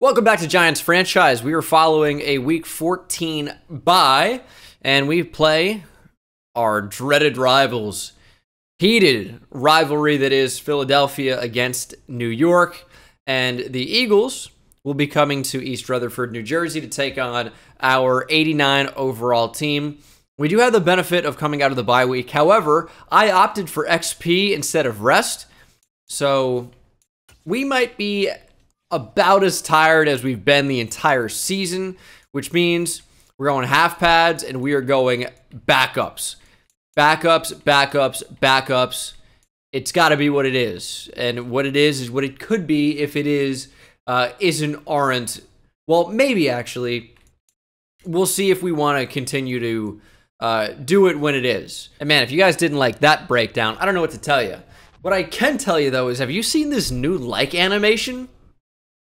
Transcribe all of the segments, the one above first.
Welcome back to Giants franchise. We are following a week 14 bye, and we play our dreaded rivals. Heated rivalry that is Philadelphia against New York, and the Eagles will be coming to East Rutherford, New Jersey to take on our 89 overall team. We do have the benefit of coming out of the bye week. However, I opted for XP instead of rest, so we might be about as tired as we've been the entire season, which means we're going half pads and we are going backups. Backups, backups, backups. It's got to be what it is. And what it is is what it could be if it is, uh, isn't, aren't. Well, maybe actually. We'll see if we want to continue to uh, do it when it is. And man, if you guys didn't like that breakdown, I don't know what to tell you. What I can tell you though is have you seen this new like animation?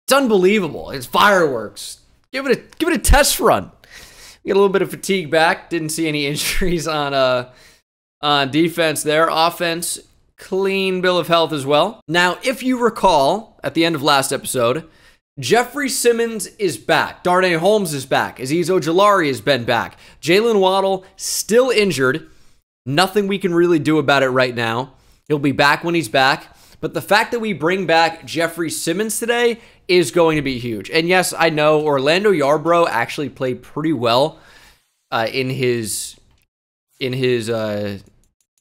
It's unbelievable. It's fireworks. Give it a give it a test run. Get a little bit of fatigue back. Didn't see any injuries on uh on defense there. Offense, clean bill of health as well. Now, if you recall, at the end of last episode, Jeffrey Simmons is back. Darnay Holmes is back. Azeez Ojulari has been back. Jaylen Waddle still injured. Nothing we can really do about it right now. He'll be back when he's back. But the fact that we bring back Jeffrey Simmons today is going to be huge. And yes, I know Orlando Yarbrough actually played pretty well uh, in his in his uh,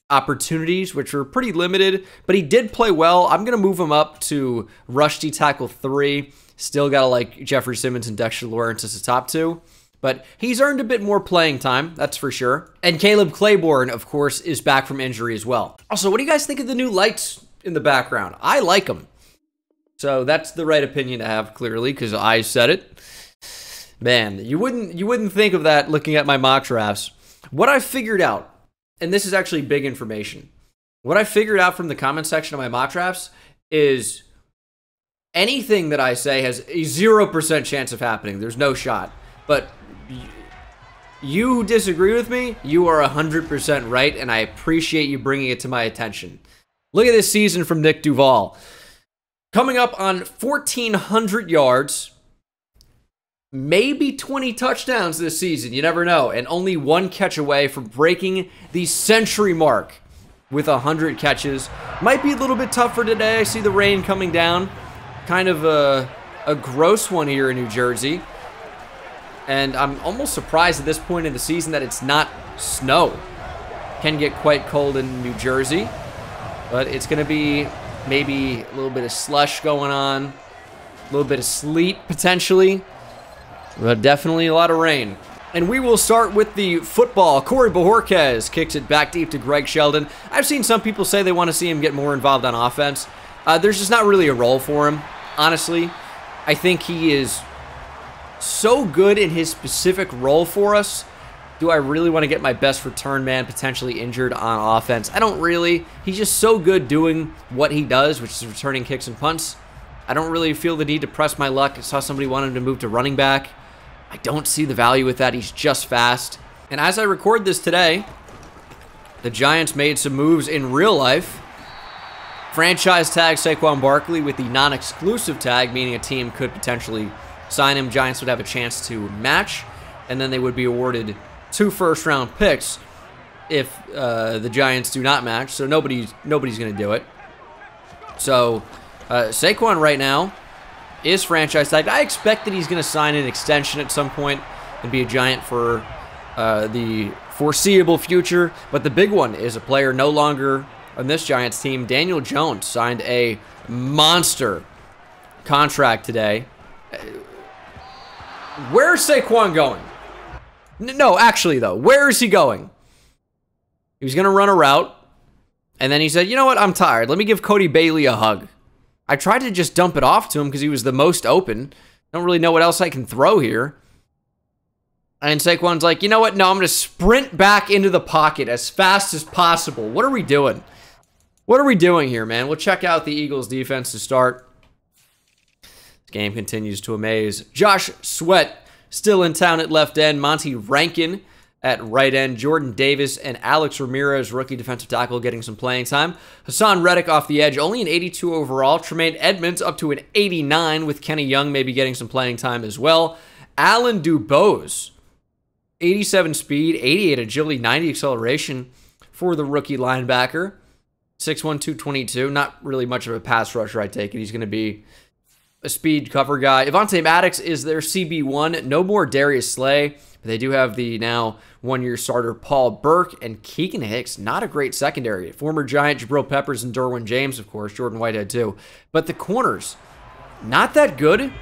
opportunities, which were pretty limited, but he did play well. I'm going to move him up to rush D tackle three. Still got to like Jeffrey Simmons and Dexter Lawrence as the top two. But he's earned a bit more playing time, that's for sure. And Caleb Claiborne, of course, is back from injury as well. Also, what do you guys think of the new lights in the background? I like them. So that's the right opinion to have, clearly, because I said it. Man, you wouldn't you wouldn't think of that looking at my mock drafts. What I figured out, and this is actually big information. What I figured out from the comment section of my mock drafts is anything that I say has a 0% chance of happening. There's no shot. But you who disagree with me, you are 100% right, and I appreciate you bringing it to my attention. Look at this season from Nick Duval. Coming up on 1,400 yards, maybe 20 touchdowns this season. You never know. And only one catch away from breaking the century mark with 100 catches. Might be a little bit tougher today. I see the rain coming down. Kind of a, a gross one here in New Jersey. And I'm almost surprised at this point in the season that it's not snow. Can get quite cold in New Jersey. But it's going to be maybe a little bit of slush going on, a little bit of sleet potentially, but definitely a lot of rain. And we will start with the football. Corey Bojorquez kicks it back deep to Greg Sheldon. I've seen some people say they want to see him get more involved on offense. Uh, there's just not really a role for him, honestly. I think he is so good in his specific role for us do I really want to get my best return man potentially injured on offense? I don't really. He's just so good doing what he does, which is returning kicks and punts. I don't really feel the need to press my luck. I saw somebody wanted to move to running back. I don't see the value with that. He's just fast. And as I record this today, the Giants made some moves in real life. Franchise tag Saquon Barkley with the non-exclusive tag, meaning a team could potentially sign him. Giants would have a chance to match, and then they would be awarded two first round picks if uh, the Giants do not match. So nobody's nobody's going to do it. So uh, Saquon right now is franchise tag. I expect that he's going to sign an extension at some point and be a Giant for uh, the foreseeable future. But the big one is a player no longer on this Giants team. Daniel Jones signed a monster contract today. Where's Saquon going? No, actually, though, where is he going? He was going to run a route, and then he said, you know what, I'm tired. Let me give Cody Bailey a hug. I tried to just dump it off to him because he was the most open. Don't really know what else I can throw here. And Saquon's like, you know what? No, I'm going to sprint back into the pocket as fast as possible. What are we doing? What are we doing here, man? We'll check out the Eagles defense to start. This game continues to amaze. Josh Sweat Still in town at left end, Monty Rankin at right end. Jordan Davis and Alex Ramirez, rookie defensive tackle, getting some playing time. Haason Reddick off the edge, only an 82 overall. Tremaine Edmunds up to an 89 with Kenny Young maybe getting some playing time as well. Alan Dubose, 87 speed, 88 agility, 90 acceleration for the rookie linebacker. 6'1", 222. Not really much of a pass rusher, I take it. He's going to be a speed cover guy. Avonte Maddox is their CB1. No more Darius Slay. But they do have the now one-year starter Paul Burke and Keegan Hicks. Not a great secondary. Former Giant Jabril Peppers and Derwin James, of course. Jordan Whitehead, too. But the corners, not that good.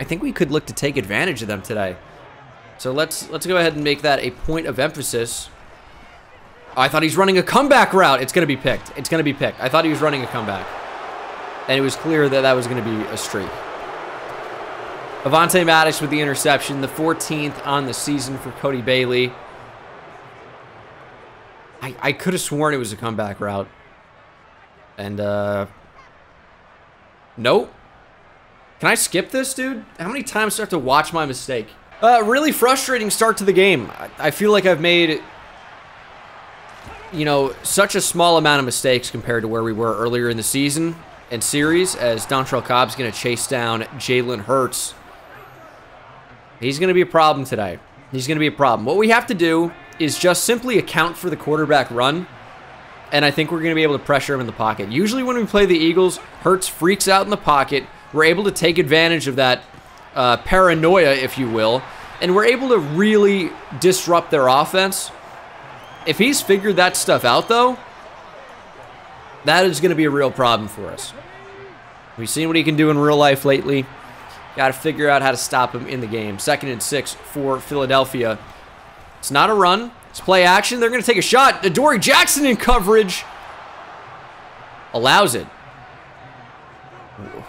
I think we could look to take advantage of them today. So let's let's go ahead and make that a point of emphasis. I thought he's running a comeback route. It's going to be picked. It's going to be picked. I thought he was running a comeback. And it was clear that that was going to be a streak. Avonte Maddox with the interception, the 14th on the season for Cody Bailey. I, I could have sworn it was a comeback route. And, uh... Nope. Can I skip this, dude? How many times do I have to watch my mistake? Uh, really frustrating start to the game. I, I feel like I've made, you know, such a small amount of mistakes compared to where we were earlier in the season and series as Dontrell Cobb's going to chase down Jalen Hurts. He's going to be a problem today. He's going to be a problem. What we have to do is just simply account for the quarterback run, and I think we're going to be able to pressure him in the pocket. Usually when we play the Eagles, Hurts freaks out in the pocket. We're able to take advantage of that uh, paranoia, if you will, and we're able to really disrupt their offense. If he's figured that stuff out, though, that is going to be a real problem for us. We've seen what he can do in real life lately. Got to figure out how to stop him in the game. Second and six for Philadelphia. It's not a run. It's play action. They're going to take a shot. Adoree Jackson in coverage. Allows it.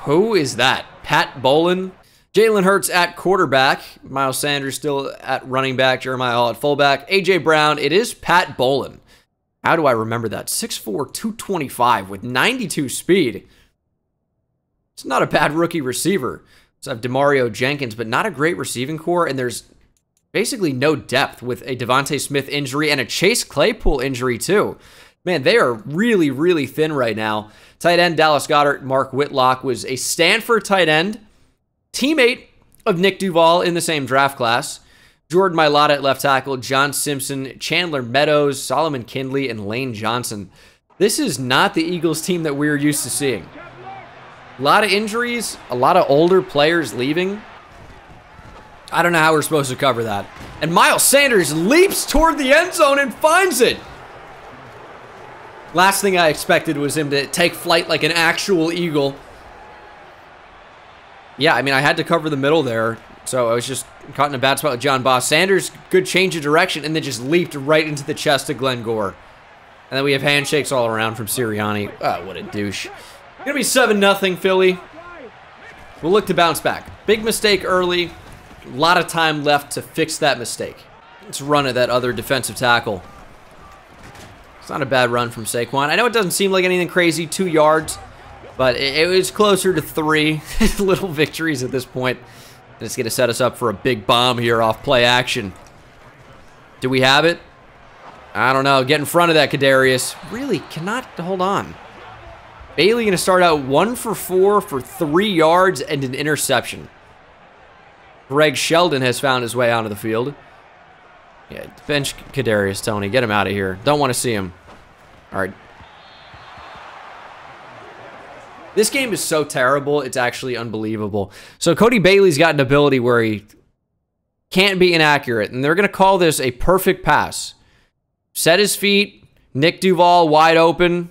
Who is that? Pat Bowlen? Jalen Hurts at quarterback. Miles Sanders still at running back. Jeremiah Hall at fullback. A.J. Brown. It is Pat Bowlen. How do I remember that? 6'4", 225 with 92 speed. It's not a bad rookie receiver. So I have Demario Jenkins, but not a great receiving corps. And there's basically no depth with a DeVonta Smith injury and a Chase Claypool injury too. Man, they are really, really thin right now. Tight end Dallas Goedert, Mark Whitlock was a Stanford tight end teammate of Nick Duval in the same draft class. Jordan Mailata at left tackle, John Simpson, Chandler Meadows, Solomon Kindley, and Lane Johnson. This is not the Eagles team that we're used to seeing. A lot of injuries, a lot of older players leaving. I don't know how we're supposed to cover that. And Miles Sanders leaps toward the end zone and finds it. Last thing I expected was him to take flight like an actual eagle. Yeah, I mean, I had to cover the middle there, so I was just caught in a bad spot with John Boss. Sanders, good change of direction, and then just leaped right into the chest of Glenn Gore. And then we have handshakes all around from Sirianni. Oh, what a douche. Gonna be 7-0 Philly. We'll look to bounce back. Big mistake early. A lot of time left to fix that mistake. Let's run at that other defensive tackle. It's not a bad run from Saquon. I know it doesn't seem like anything crazy, two yards. But it, it was closer to three little victories at this point. And it's going to set us up for a big bomb here off play action. Do we have it? I don't know. Get in front of that, Kadarius. Really cannot hold on. Bailey going to start out one for four for three yards and an interception. Greg Sheldon has found his way onto the field. Yeah, bench Kadarius, Toney. Get him out of here. Don't want to see him. All right, This game is so terrible, it's actually unbelievable. So Cody Bailey's got an ability where he can't be inaccurate, and they're going to call this a perfect pass. Set his feet, Nick Duval wide open.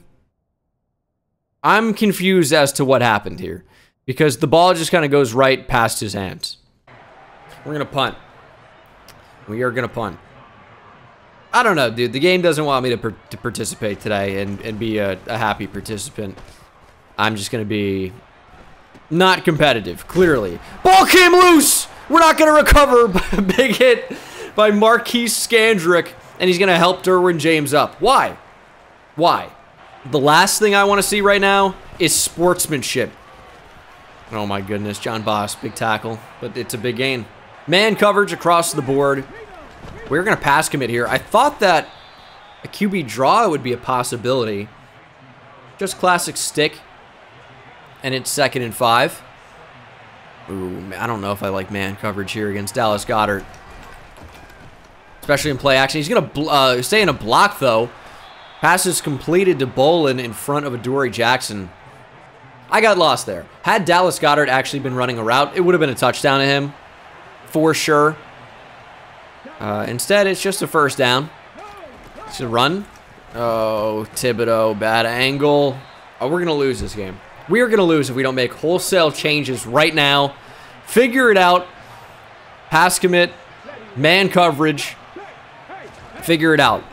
I'm confused as to what happened here because the ball just kind of goes right past his hands. We're going to punt. We are going to punt. I don't know, dude. The game doesn't want me to, to participate today and, and be a, a happy participant. I'm just going to be not competitive, clearly. Ball came loose! We're not going to recover. Big hit by Marquise Scandrick, and he's going to help Derwin James up. Why? Why? The last thing I want to see right now is sportsmanship. Oh my goodness, John Boss, big tackle, but it's a big gain. Man coverage across the board. We're going to pass commit here. I thought that a QB draw would be a possibility. Just classic stick. And it's second and five. Ooh, I don't know if I like man coverage here against Dallas Goedert. Especially in play action. He's going to uh, stay in a block, though. Passes completed to Bolin in front of Adoree Jackson. I got lost there. Had Dallas Goedert actually been running a route, it would have been a touchdown to him. For sure. Uh, instead, it's just a first down. It's a run. Oh, Thibodeaux, bad angle. Oh, we're going to lose this game. We are going to lose if we don't make wholesale changes right now. Figure it out. Pass commit. Man coverage. Figure it out.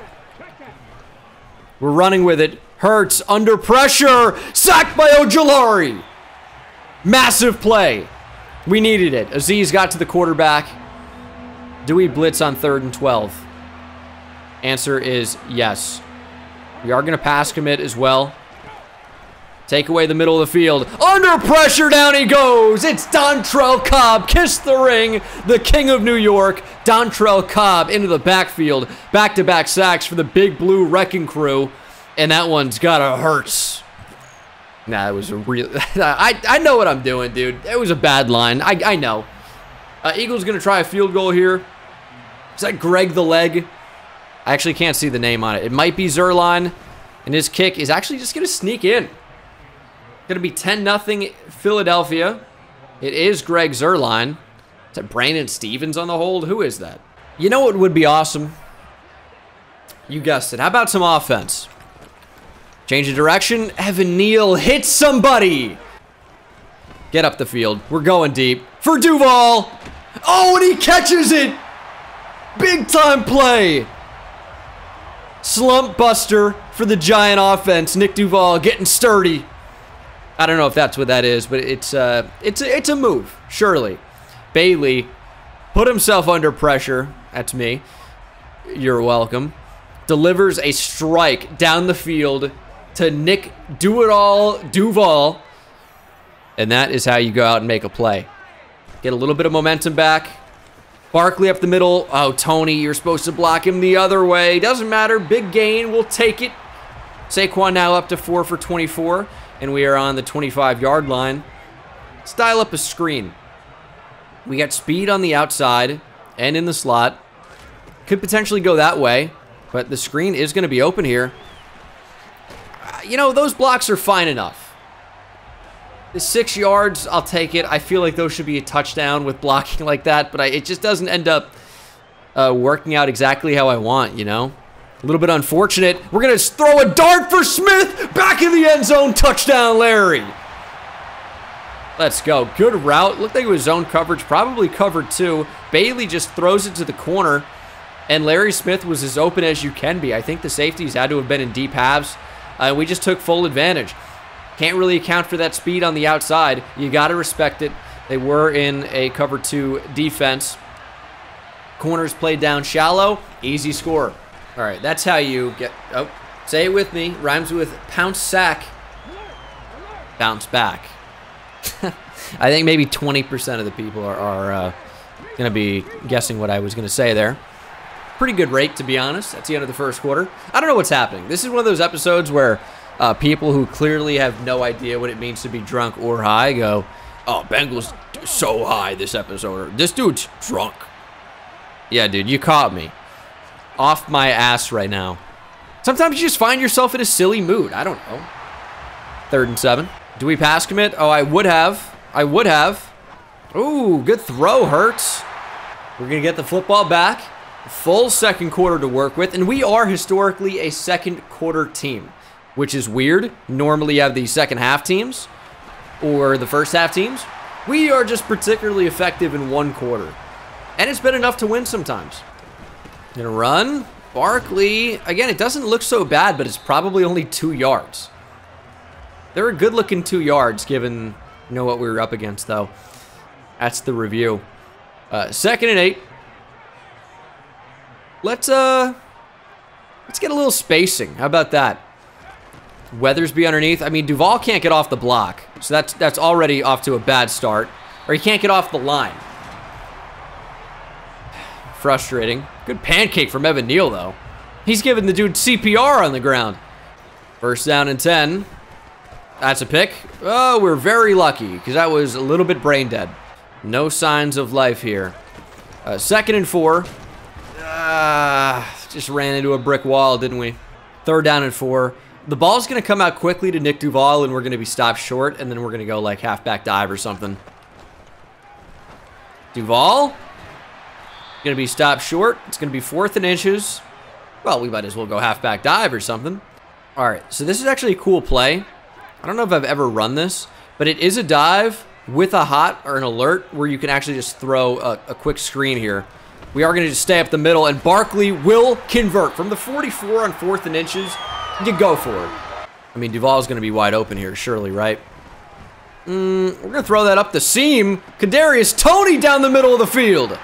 We're running with it. Hurts under pressure. Sacked by Ojulari. Massive play. We needed it. Azeez got to the quarterback. Do we blitz on third and 12? Answer is yes. We are going to pass commit as well. Take away the middle of the field. Under pressure, down he goes. It's Dontrell Cobb. Kiss the ring. The king of New York. Dontrell Cobb into the backfield. Back-to-back sacks for the big blue wrecking crew. And that one's gotta hurts. Nah, it was a real... I, I know what I'm doing, dude. It was a bad line. I, I know. Uh, Eagles gonna try a field goal here. Is that Greg the Leg? I actually can't see the name on it. It might be Zuerlein. And his kick is actually just gonna sneak in. Going to be 10-0 Philadelphia. It is Greg Zuerlein. Is that Brandon Stevens on the hold? Who is that? You know what would be awesome? You guessed it. How about some offense? Change of direction. Evan Neal hits somebody. Get up the field. We're going deep. For Duval. Oh, and he catches it. Big time play. Slump buster for the Giant offense. Nick Duval getting sturdy. I don't know if that's what that is, but it's uh, it's a, it's a move, surely. Bailey put himself under pressure. That's me. You're welcome. Delivers a strike down the field to Nick Do It All Duval, and that is how you go out and make a play. Get a little bit of momentum back. Barkley up the middle. Oh, Toney, you're supposed to block him the other way. Doesn't matter. Big gain. We'll take it. Saquon now up to four for 24 and we are on the 25 yard line. Style up a screen. We got speed on the outside and in the slot. Could potentially go that way, but the screen is going to be open here. Uh, you know, those blocks are fine enough. The six yards, I'll take it. I feel like those should be a touchdown with blocking like that, but I, it just doesn't end up uh, working out exactly how I want, you know? A little bit unfortunate. We're going to throw a dart for Smith. Back in the end zone. Touchdown, Larry. Let's go. Good route. Looked like it was zone coverage. Probably covered too. Bailey just throws it to the corner. And Larry Smith was as open as you can be. I think the safeties had to have been in deep halves. Uh, we just took full advantage. Can't really account for that speed on the outside. You got to respect it. They were in a cover two defense. Corners played down shallow. Easy score. All right, that's how you get... Oh, say it with me. Rhymes with pounce sack. Bounce back. I think maybe 20% of the people are, are uh, going to be guessing what I was going to say there. Pretty good rate, to be honest. That's the end of the first quarter. I don't know what's happening. This is one of those episodes where uh, people who clearly have no idea what it means to be drunk or high go, oh, Bengals so high this episode. Or, this dude's drunk. Yeah, dude, you caught me off my ass right now. Sometimes you just find yourself in a silly mood. I don't know. Third and seven. Do we pass commit? Oh, I would have. I would have. Ooh, good throw, Hurts. We're going to get the football back. Full second quarter to work with. And we are historically a second quarter team, which is weird. Normally you have the second half teams or the first half teams. We are just particularly effective in one quarter. And it's been enough to win sometimes. Gonna run. Barkley. Again, it doesn't look so bad, but it's probably only two yards. They're a good-looking two yards, given you know what we were up against, though. That's the review. Uh, second and eight. Let's uh, let's get a little spacing. How about that? Weathersby underneath. I mean, Duval can't get off the block, so that's that's already off to a bad start. Or he can't get off the line. Frustrating. Good pancake from Evan Neal, though. He's giving the dude CPR on the ground. First down and 10. That's a pick. Oh, we're very lucky because that was a little bit brain dead. No signs of life here. Uh, second and four. Ah, just ran into a brick wall, didn't we? Third down and four. The ball's going to come out quickly to Nick Duval, and we're going to be stopped short, and then we're going to go like halfback dive or something. Duval. Going to be stopped short. It's going to be fourth and inches. Well, we might as well go halfback dive or something. All right, so this is actually a cool play. I don't know if I've ever run this, but it is a dive with a hot or an alert where you can actually just throw a, a quick screen here. We are going to just stay up the middle, and Barkley will convert from the 44 on fourth and inches. You go for it. I mean, Duval's going to be wide open here, surely, right? Mm, we're going to throw that up the seam. Kadarius Toney down the middle of the field.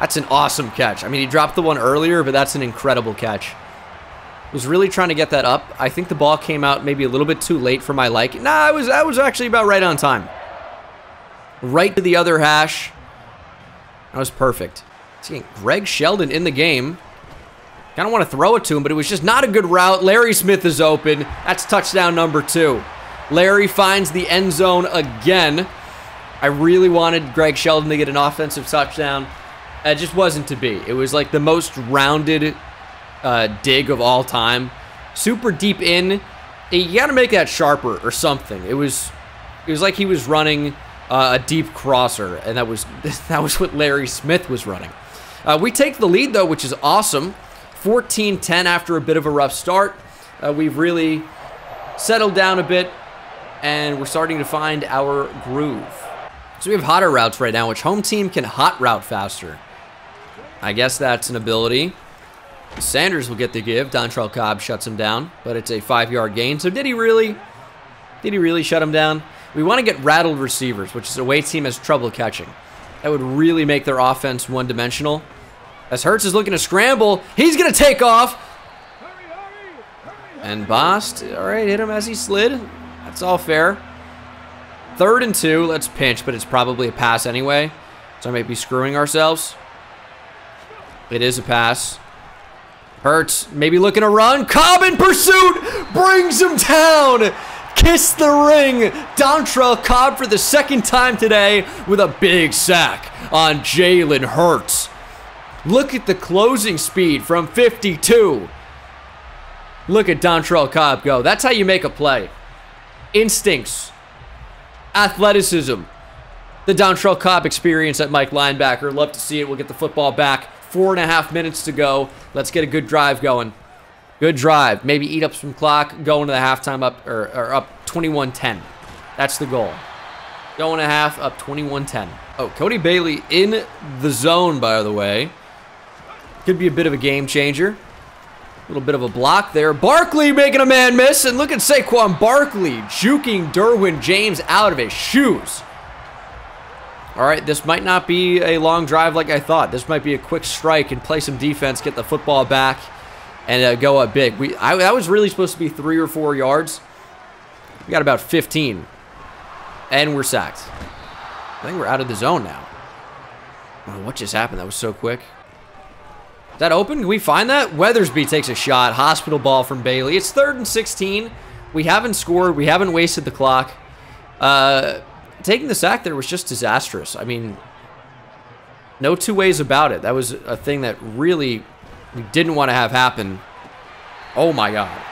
That's an awesome catch. I mean, he dropped the one earlier, but that's an incredible catch. Was really trying to get that up. I think the ball came out maybe a little bit too late for my liking. Nah, I was, that was actually about right on time. Right to the other hash. That was perfect. Seeing Greg Sheldon in the game. Kind of want to throw it to him, but it was just not a good route. Larry Smith is open. That's touchdown number two. Larry finds the end zone again. I really wanted Greg Sheldon to get an offensive touchdown. It just wasn't to be. It was like the most rounded uh, dig of all time. Super deep in. You got to make that sharper or something. It was, it was like he was running uh, a deep crosser, and that was that was what Larry Smith was running. Uh, we take the lead though, which is awesome. 14-10 after a bit of a rough start. Uh, we've really settled down a bit, and we're starting to find our groove. So we have hotter routes right now, which home team can hot route faster. I guess that's an ability. Sanders will get the give. Dontrell Cobb shuts him down, but it's a five-yard gain. So did he really? Did he really shut him down? We want to get rattled receivers, which is a way team has trouble catching. That would really make their offense one-dimensional. As Hurts is looking to scramble, he's going to take off. And Boss, all right, hit him as he slid. That's all fair. Third and two, let's pinch, but it's probably a pass anyway. So I might be screwing ourselves. It is a pass. Hurts, maybe looking to run. Cobb in pursuit, brings him down. Kiss the ring. Dontrell Cobb for the second time today with a big sack on Jalen Hurts. Look at the closing speed from 52. Look at Dontrell Cobb go. That's how you make a play. Instincts. Athleticism. The Dontrell Cobb experience at Mike linebacker. Love to see it. We'll get the football back. Four and a half minutes to go. Let's get a good drive going. Good drive. Maybe eat up some clock. Go into the halftime up or, or up 21-10. That's the goal. Going a half up 21-10. Oh, Cody Bailey in the zone, by the way. Could be a bit of a game changer. A little bit of a block there. Barkley making a man miss. And look at Saquon Barkley juking Derwin James out of his shoes. All right, this might not be a long drive like I thought. This might be a quick strike and play some defense, get the football back, and uh, go up big. We I, that was really supposed to be three or four yards. We got about 15, and we're sacked. I think we're out of the zone now. What just happened? That was so quick. Is that open? Can we find that? Weathersby takes a shot. Hospital ball from Bailey. It's third and 16. We haven't scored. We haven't wasted the clock. Uh, taking the sack there was just disastrous. I mean, no two ways about it. That was a thing that really we didn't want to have happen. Oh my God.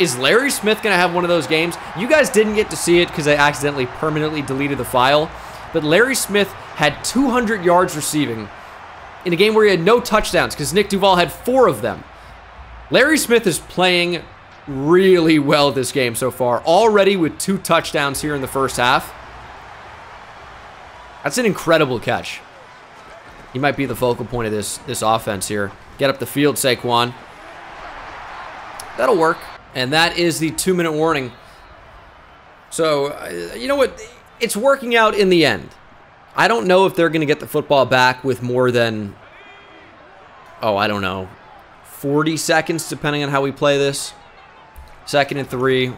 Is Larry Smith going to have one of those games? You guys didn't get to see it because I accidentally permanently deleted the file. But Larry Smith had 200 yards receiving in a game where he had no touchdowns because Nick Duval had four of them. Larry Smith is playing really well this game so far, already with two touchdowns here in the first half. That's an incredible catch. He might be the focal point of this, this offense here. Get up the field, Saquon. That'll work. And that is the two-minute warning. So, uh, you know what? It's working out in the end. I don't know if they're going to get the football back with more than, oh, I don't know, 40 seconds, depending on how we play this. Second and three.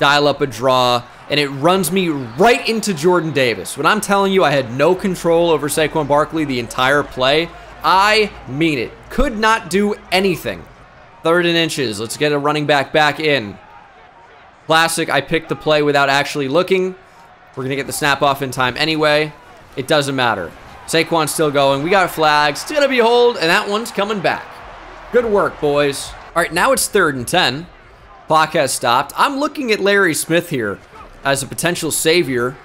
Dial up a draw, and it runs me right into Jordan Davis. When I'm telling you I had no control over Saquon Barkley the entire play, I mean it. Could not do anything. Third and inches. Let's get a running back back in. Classic, I picked the play without actually looking. We're going to get the snap off in time anyway. It doesn't matter. Saquon's still going. We got flags. It's going to be hold, and that one's coming back. Good work, boys. All right, now it's third and 10. Clock has stopped. I'm looking at Larry Smith here as a potential savior.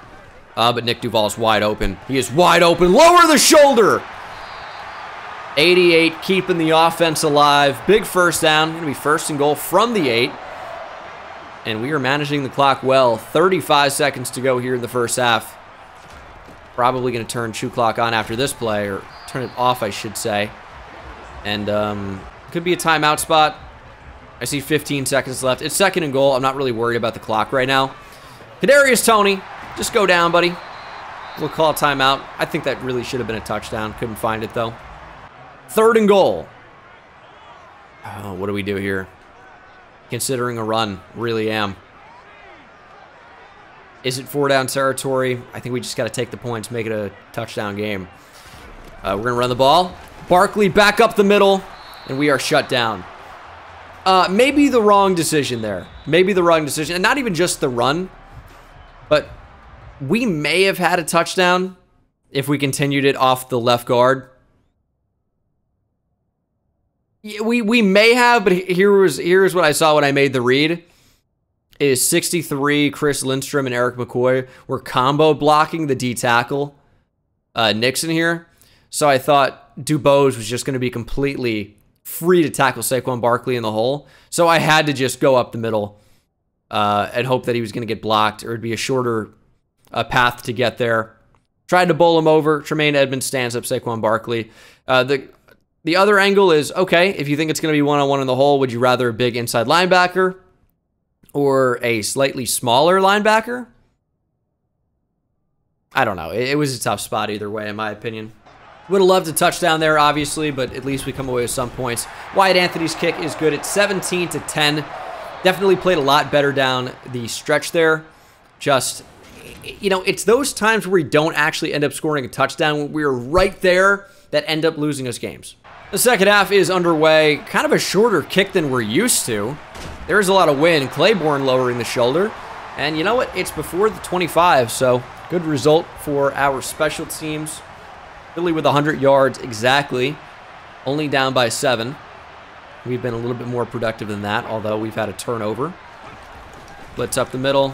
Uh, but Nick Duval is wide open. He is wide open. Lower the shoulder. 88 keeping the offense alive. Big first down. Going to be first and goal from the 8. And we are managing the clock well. 35 seconds to go here in the first half. Probably going to turn shoe clock on after this play, or turn it off, I should say. And um, could be a timeout spot. I see 15 seconds left. It's second and goal. I'm not really worried about the clock right now. Kadarius Toney, just go down, buddy. We'll call timeout. I think that really should have been a touchdown. Couldn't find it, though. Third and goal. Oh, what do we do here? Considering a run. Really am. Is it four down territory? I think we just got to take the points, make it a touchdown game. Uh, we're going to run the ball. Barkley back up the middle, and we are shut down. Uh, maybe the wrong decision there. Maybe the wrong decision. And not even just the run, but we may have had a touchdown if we continued it off the left guard. We we may have, but here was here's what I saw when I made the read. Is 63 Chris Lindstrom and Erik McCoy were combo blocking the D tackle uh, Nixon here. So I thought Dubose was just going to be completely free to tackle Saquon Barkley in the hole. So I had to just go up the middle uh, and hope that he was going to get blocked or it'd be a shorter uh, path to get there. Tried to bowl him over. Tremaine Edmunds stands up Saquon Barkley. Uh, the the other angle is okay, if you think it's going to be one on one in the hole, would you rather a big inside linebacker or a slightly smaller linebacker? I don't know. It, it was a tough spot either way, in my opinion. Would have loved a touchdown there, obviously, but at least we come away with some points. Wyatt Anthony's kick is good at 17 to 10. Definitely played a lot better down the stretch there. Just, you know, it's those times where we don't actually end up scoring a touchdown. We're right there that end up losing us games. The second half is underway. Kind of a shorter kick than we're used to. There's a lot of wind. Claiborne lowering the shoulder. And you know what? It's before the 25, so good result for our special teams. Philly with 100 yards exactly. Only down by seven. We've been a little bit more productive than that, although we've had a turnover. Blitz up the middle.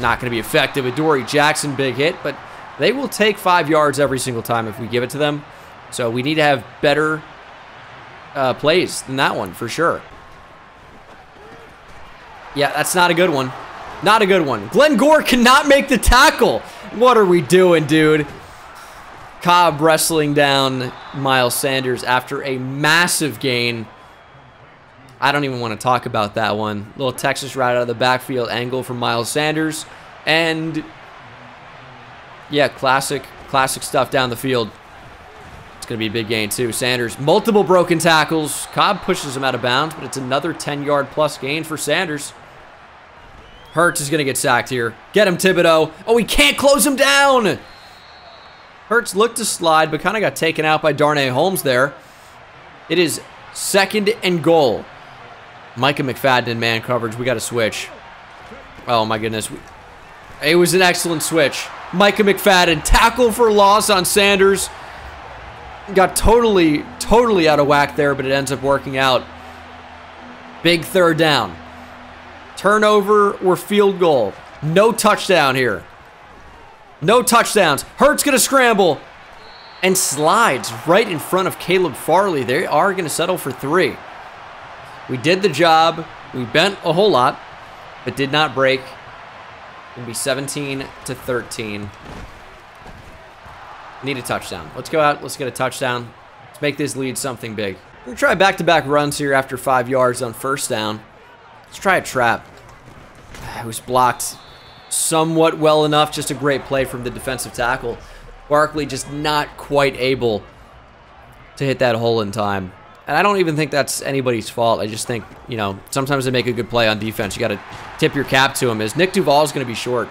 Not going to be effective. Adoree Jackson, big hit, but they will take five yards every single time if we give it to them. So we need to have better uh, plays than that one for sure. Yeah, that's not a good one. Not a good one. Glenn Gore cannot make the tackle. What are we doing, dude? Cobb wrestling down Miles Sanders after a massive gain. I don't even want to talk about that one. Little Texas right out of the backfield angle from Miles Sanders. And yeah, classic, classic stuff down the field It's going to be a big gain, too. Sanders, multiple broken tackles. Cobb pushes him out of bounds, but it's another 10-yard plus gain for Sanders. Hurts is going to get sacked here. Get him, Thibodeaux. Oh, we can't close him down. Hurts looked to slide, but kind of got taken out by Darnay Holmes there. It is second and goal. Micah McFadden in man coverage. We got to switch. Oh, my goodness. It was an excellent switch. Micah McFadden, tackle for loss on Sanders got totally, totally out of whack there, but it ends up working out. Big third down. Turnover or field goal. No touchdown here. No touchdowns. Hurts going to scramble and slides right in front of Caleb Farley. They are going to settle for three. We did the job. We bent a whole lot, but did not break. It'll be 17 to 13. Need a touchdown. Let's go out. Let's get a touchdown. Let's make this lead something big. We're going to try back-to-back -back runs here after five yards on first down. Let's try a trap. Ah, it was blocked somewhat well enough. Just a great play from the defensive tackle. Barkley just not quite able to hit that hole in time. And I don't even think that's anybody's fault. I just think, you know, sometimes they make a good play on defense. You got to tip your cap to him. Is Nick Duval is going to be short.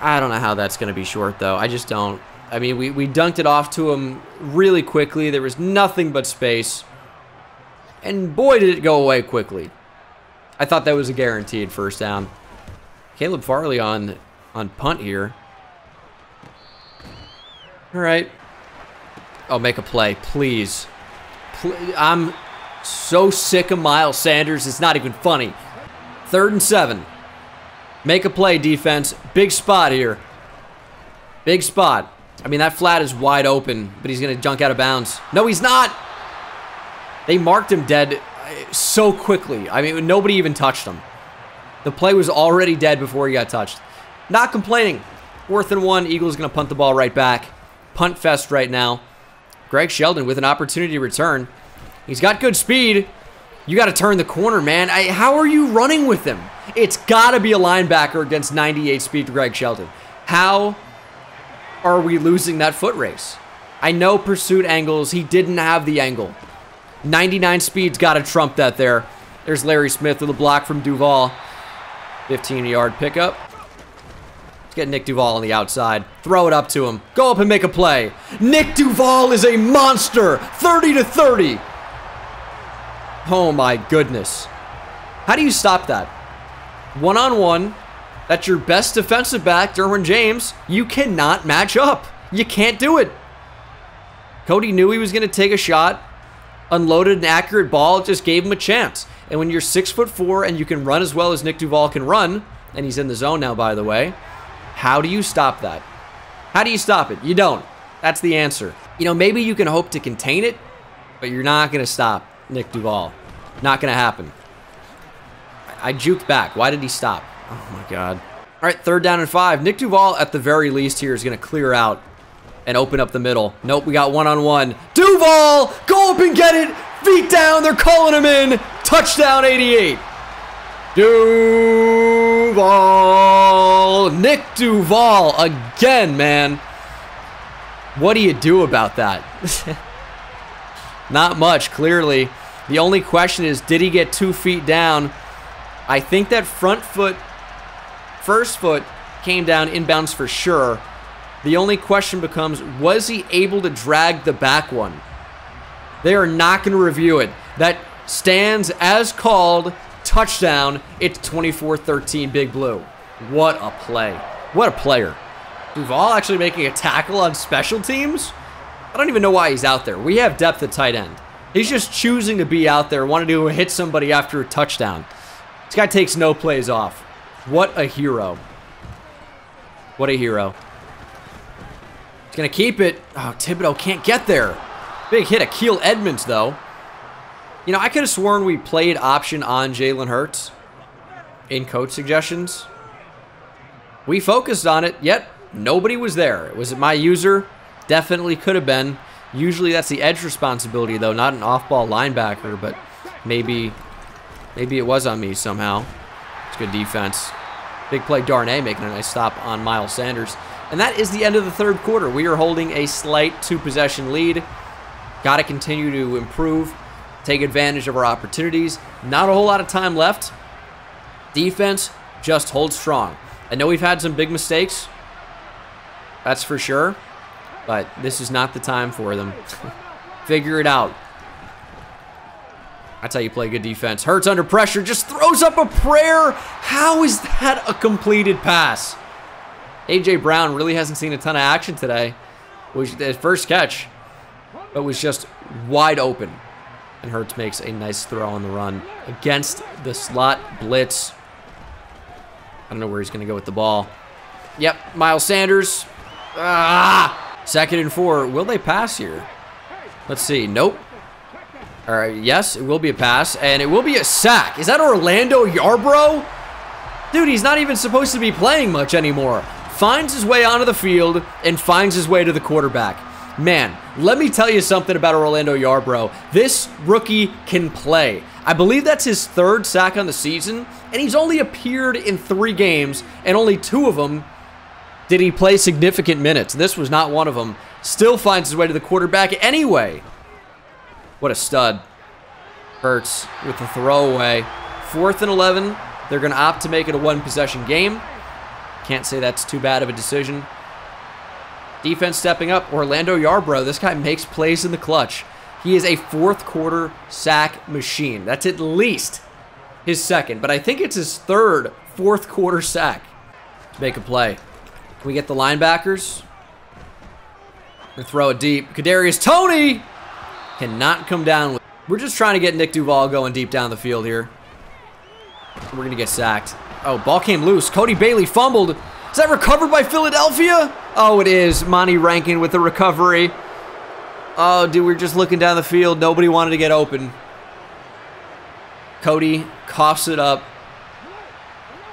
I don't know how that's going to be short, though. I just don't. I mean, we, we dunked it off to him really quickly. There was nothing but space. And boy, did it go away quickly. I thought that was a guaranteed first down. Caleb Farley on, on punt here. All right. Oh, make a play, please. I'm so sick of Miles Sanders. It's not even funny. Third and seven. Make a play, defense. Big spot here. Big spot. I mean, that flat is wide open, but he's going to junk out of bounds. No, he's not. They marked him dead uh, so quickly. I mean, nobody even touched him. The play was already dead before he got touched. Not complaining. Fourth and one. Eagles going to punt the ball right back. Punt fest right now. Greg Sheldon with an opportunity to return. He's got good speed. You got to turn the corner, man. I, how are you running with him? It's got to be a linebacker against 98 speed Greg Sheldon. How are we losing that foot race? I know pursuit angles. He didn't have the angle. 99 speed's got to trump that there. There's Larry Smith with a block from Duval. 15-yard pickup Let's get Nick Duval on the outside. Throw it up to him. Go up and make a play. Nick Duval is a monster. 30 to 30. Oh my goodness. How do you stop that? One on one. That's your best defensive back, Derwin James. You cannot match up. You can't do it. Cody knew he was going to take a shot, unloaded an accurate ball, just gave him a chance. And when you're six foot four and you can run as well as Nick Duval can run, and he's in the zone now, by the way, how do you stop that? How do you stop it? You don't. That's the answer. You know, maybe you can hope to contain it, but you're not going to stop Nick Duval. Not going to happen. I juked back. Why did he stop? Oh, my God. All right, third down and five. Nick Duval, at the very least here, is going to clear out and open up the middle. Nope, we got one-on-one. -on -one. Duval, go up and get it. Feet down, they're calling him in. Touchdown 88. Duval. Nick Duval again, man. What do you do about that? Not much, clearly. The only question is, did he get two feet down? I think that front foot, first foot, came down inbounds for sure. The only question becomes, was he able to drag the back one? They are not going to review it. That stands as called touchdown. It's 24-13 Big Blue. What a play. What a player. Duval actually making a tackle on special teams? I don't even know why he's out there. We have depth at tight end. He's just choosing to be out there, wanting to hit somebody after a touchdown. This guy takes no plays off. What a hero. What a hero. To keep it. Oh, Thibodeaux can't get there. Big hit. Akil Edmonds, though. You know, I could have sworn we played option on Jalen Hurts in coach suggestions. We focused on it, yet nobody was there. Was it my user? Definitely could have been. Usually that's the edge responsibility, though, not an off-ball linebacker, but maybe maybe it was on me somehow. It's good defense. Big play Darnay making a nice stop on Miles Sanders. And that is the end of the third quarter. We are holding a slight two-possession lead. Got to continue to improve take advantage of our opportunities. Not a whole lot of time left. Defense just hold strong. I know we've had some big mistakes. That's for sure. But this is not the time for them. Figure it out. That's how you play good defense. Hurts under pressure, just throws up a prayer. How is that a completed pass? A.J. Brown really hasn't seen a ton of action today. Was his first catch, but was just wide open. And Hurts makes a nice throw on the run against the slot blitz. I don't know where he's going to go with the ball. Yep, Miles Sanders. Ah! Second and four. Will they pass here? Let's see. Nope. All right, yes, it will be a pass, and it will be a sack. Is that Orlando Yarbrough? Dude, he's not even supposed to be playing much anymore. Finds his way onto the field and finds his way to the quarterback. Man, let me tell you something about Orlando Yarbrough. This rookie can play. I believe that's his third sack on the season, and he's only appeared in three games, and only two of them did he play significant minutes. This was not one of them. Still finds his way to the quarterback anyway. What a stud. Hurts with the throwaway. Fourth and 11. They're going to opt to make it a one possession game. Can't say that's too bad of a decision. Defense stepping up. Orlando Yarbrough. This guy makes plays in the clutch. He is a fourth quarter sack machine. That's at least his second, but I think it's his third fourth quarter sack. Make a play. Can we get the linebackers? We throw it deep. Kadarius Toney cannot come down with. We're just trying to get Nick Duval going deep down the field here. We're gonna get sacked. Oh, ball came loose. Cody Bailey fumbled. Is that recovered by Philadelphia? Oh, it is. Monty Rankin with the recovery. Oh, dude, we're just looking down the field. Nobody wanted to get open. Cody coughs it up.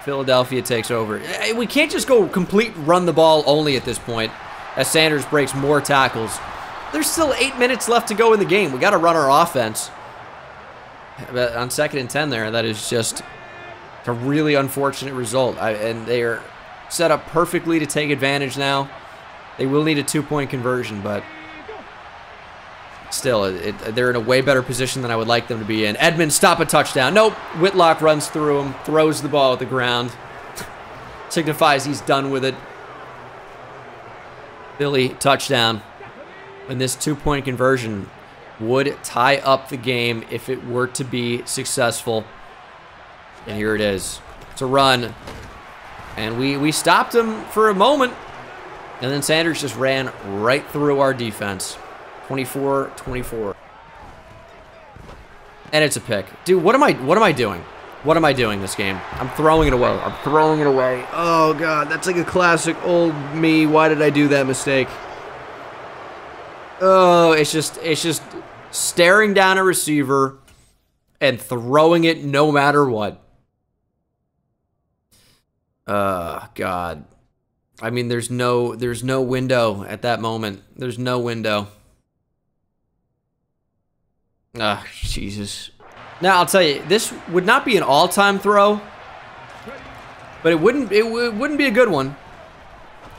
Philadelphia takes over. Eh, we can't just go complete run the ball only at this point as Sanders breaks more tackles. There's still eight minutes left to go in the game. We got to run our offense. But on second and 10 there, that is just a really unfortunate result. I, and they are set up perfectly to take advantage now. They will need a two-point conversion, but still, it, they're in a way better position than I would like them to be in. Edmunds stop a touchdown. Nope. Whitlock runs through him, throws the ball at the ground. Signifies he's done with it. Philly touchdown. And this two-point conversion would tie up the game if it were to be successful. And here it is. It's a run. And we, we stopped him for a moment. And then Sanders just ran right through our defense. 24-24. And it's a pick. Dude, what am I what am I doing? What am I doing this game? I'm throwing it away. I'm throwing it away. Oh god, that's like a classic old me. Why did I do that mistake? Oh, it's just it's just staring down a receiver and throwing it no matter what. Uh god. I mean there's no there's no window at that moment. There's no window. Ah, oh, Jesus. Now I'll tell you, this would not be an all-time throw, but it wouldn't it, it wouldn't be a good one.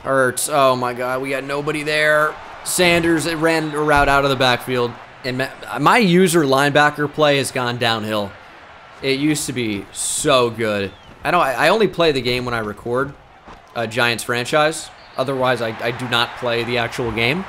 Hurts. Oh my God, we got nobody there. Sanders it ran a route out of the backfield, and my user linebacker play has gone downhill. It used to be so good. I know I only play the game when I record a Giants franchise. Otherwise, I, I do not play the actual game.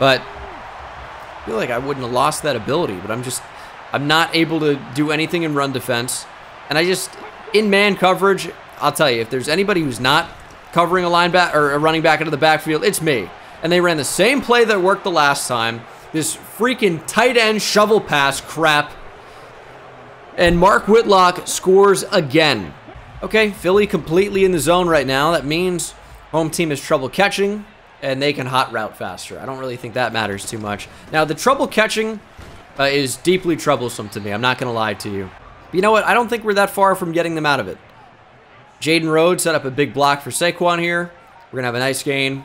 But I feel like I wouldn't have lost that ability, but I'm just, I'm not able to do anything in run defense. And I just, in man coverage, I'll tell you, if there's anybody who's not covering a linebacker or a running back into the backfield, it's me. And they ran the same play that worked the last time. This freaking tight end shovel pass crap. And Mark Whitlock scores again. Okay, Philly completely in the zone right now. That means home team has trouble catching and they can hot route faster. I don't really think that matters too much. Now, the trouble catching uh, is deeply troublesome to me. I'm not going to lie to you. But you know what? I don't think we're that far from getting them out of it. Jaden Rhodes set up a big block for Saquon here. We're going to have a nice gain,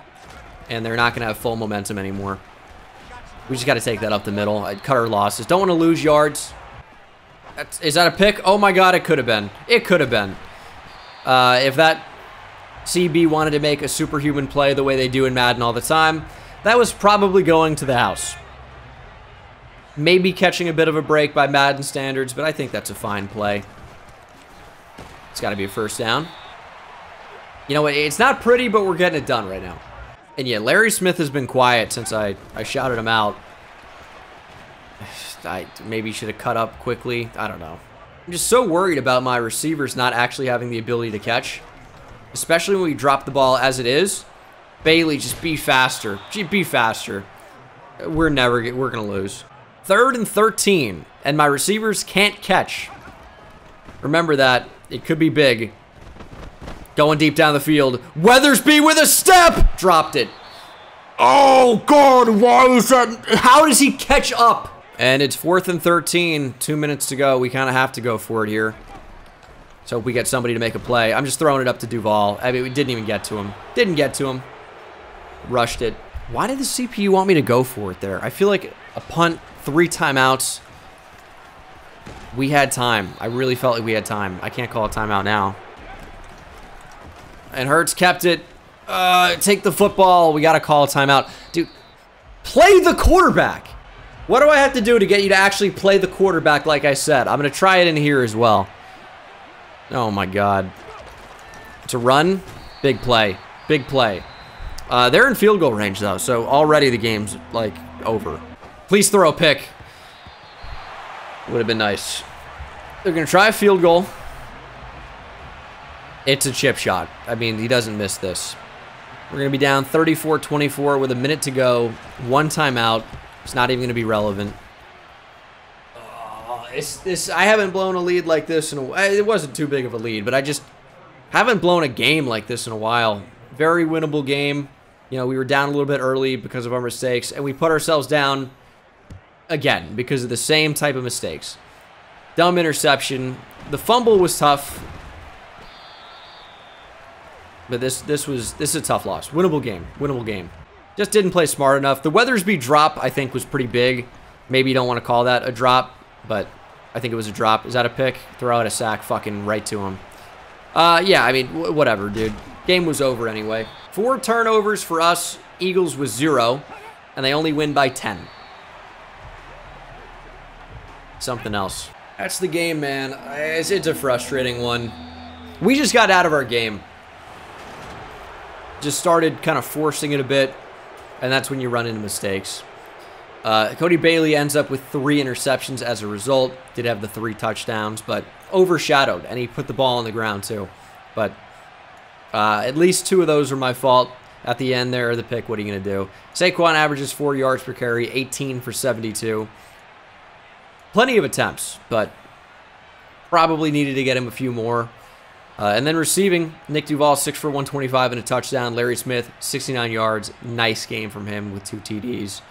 and they're not going to have full momentum anymore. We just got to take that up the middle. I'd cut our losses. Don't want to lose yards. That's, is that a pick? Oh my god, it could have been. It could have been. Uh, if that CB wanted to make a superhuman play the way they do in Madden all the time, that was probably going to the house. Maybe catching a bit of a break by Madden standards, but I think that's a fine play. It's got to be a first down. You know, it's not pretty, but we're getting it done right now. And yeah, Larry Smith has been quiet since I, I shouted him out. I maybe should have cut up quickly. I don't know. I'm just so worried about my receivers not actually having the ability to catch especially when we drop the ball as it is. Bailey, just be faster. Be faster. We're never, we're going to lose. Third and 13, and my receivers can't catch. Remember that. It could be big. Going deep down the field. Weathersby with a step! Dropped it. Oh, God, why is that? How does he catch up? And it's fourth and 13. Two minutes to go. We kind of have to go for it here. So we get somebody to make a play. I'm just throwing it up to Duval. I mean, we didn't even get to him. Didn't get to him. Rushed it. Why did the CPU want me to go for it there? I feel like a punt, three timeouts. We had time. I really felt like we had time. I can't call a timeout now. And Hurts kept it. Uh, take the football. We got to call a timeout. Dude, play the quarterback. What do I have to do to get you to actually play the quarterback like I said? I'm going to try it in here as well. Oh, my God. It's a run. Big play. Big play. Uh, they're in field goal range, though, so already the game's, like, over. Please throw a pick. Would have been nice. They're going to try a field goal. It's a chip shot. I mean, he doesn't miss this. We're going to be down 34-24 with a minute to go. One timeout. It's not even going to be relevant. It's this. I haven't blown a lead like this in a. It wasn't too big of a lead, but I just haven't blown a game like this in a while. Very winnable game. You know, we were down a little bit early because of our mistakes, and we put ourselves down again because of the same type of mistakes. Dumb interception. The fumble was tough. But this this was this is a tough loss. Winnable game. Winnable game. Just didn't play smart enough. The Weathersby drop, I think, was pretty big. Maybe you don't want to call that a drop, but I think it was a drop. Is that a pick? Throw out a sack fucking right to him. Uh, yeah, I mean, whatever, dude. Game was over anyway. Four turnovers for us. Eagles was zero, and they only win by 10. Something else. That's the game, man. It's, it's a frustrating one. We just got out of our game. Just started kind of forcing it a bit and that's when you run into mistakes. Uh, Cody Bailey ends up with three interceptions as a result. Did have the three touchdowns, but overshadowed, and he put the ball on the ground too. But uh, at least two of those were my fault. At the end there, the pick, what are you going to do? Saquon averages four yards per carry, 18 for 72. Plenty of attempts, but probably needed to get him a few more. Uh, and then receiving, Nick Duval, 6 for 125 and a touchdown. Larry Smith, 69 yards. Nice game from him with two TDs.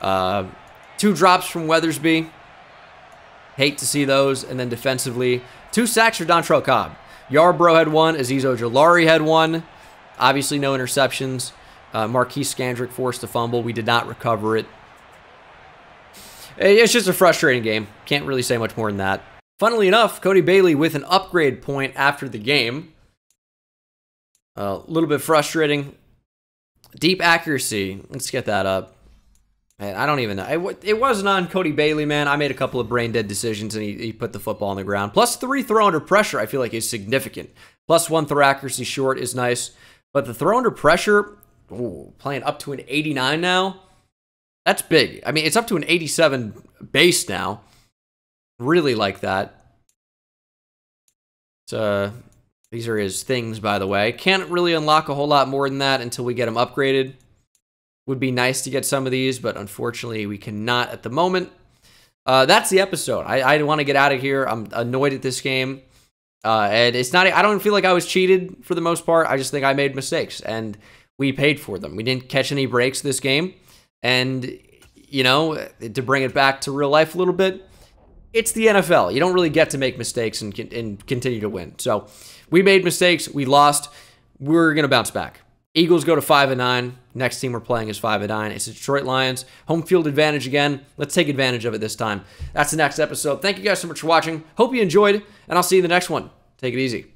Uh, two drops from Weathersby. Hate to see those. And then defensively, two sacks for Dontrell Cobb. Yarbrough had one. Azeez Ojulari had one. Obviously, no interceptions. Uh, Marquis Scandrick forced a fumble. We did not recover it. It's just a frustrating game. Can't really say much more than that. Funnily enough, Cody Bailey with an upgrade point after the game. A little bit frustrating. Deep accuracy. Let's get that up. Man, I don't even know. It, wasn't on Cody Bailey, man. I made a couple of brain dead decisions and he, he put the football on the ground. Plus three throw under pressure, I feel like is significant. Plus one throw accuracy short is nice. But the throw under pressure, ooh, playing up to an 89 now, that's big. I mean, it's up to an 87 base now. Really like that. Uh, these are his things, by the way. Can't really unlock a whole lot more than that until we get them upgraded. Would be nice to get some of these, but unfortunately we cannot at the moment. Uh, that's the episode. I, I want to get out of here. I'm annoyed at this game. Uh, and it's not, I don't feel like I was cheated for the most part. I just think I made mistakes and we paid for them. We didn't catch any breaks this game. And, you know, to bring it back to real life a little bit, it's the NFL. You don't really get to make mistakes and, and continue to win. So we made mistakes. We lost. We're going to bounce back. Eagles go to 5 and 9. Next team we're playing is 5 and 9. It's the Detroit Lions. Home field advantage again. Let's take advantage of it this time. That's the next episode. Thank you guys so much for watching. Hope you enjoyed, and I'll see you in the next one. Take it easy.